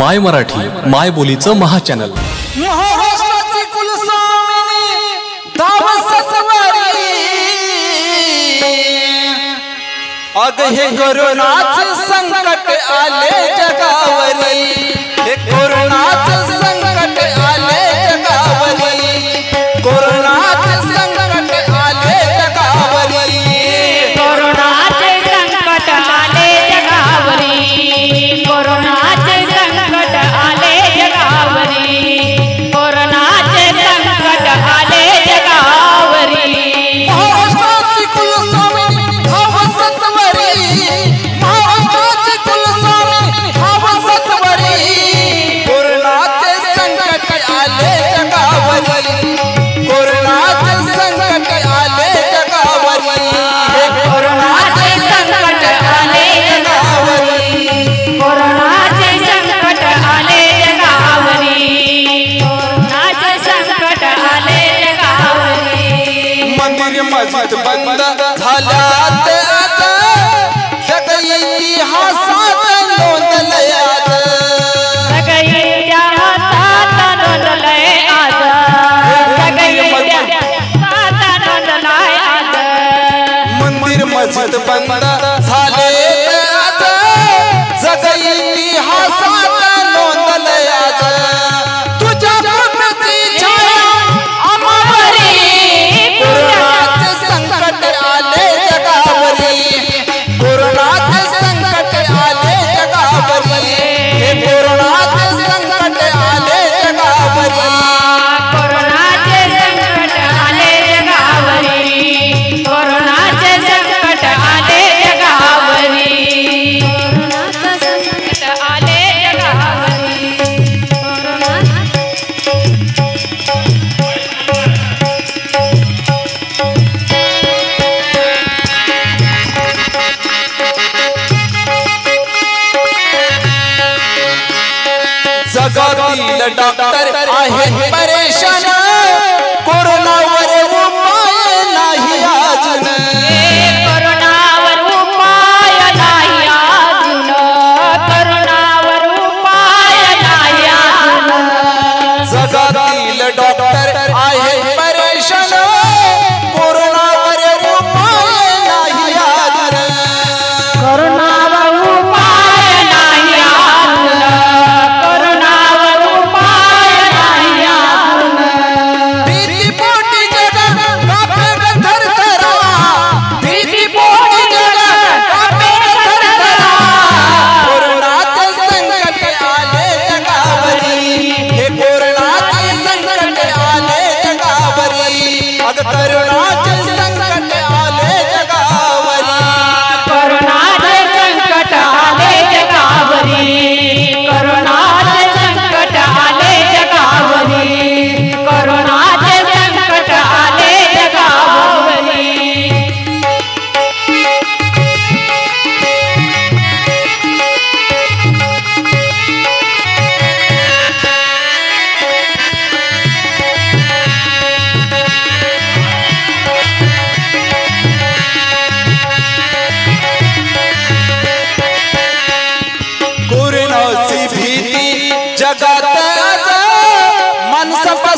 माय मराठी माय बोलीचं महाचॅनल महाराष्ट्राची कुलस्वामिनी अग हे करुणाचे संग मस्त बंद झाला ते आता जगई हासा परेशान कोरोना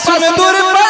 Paso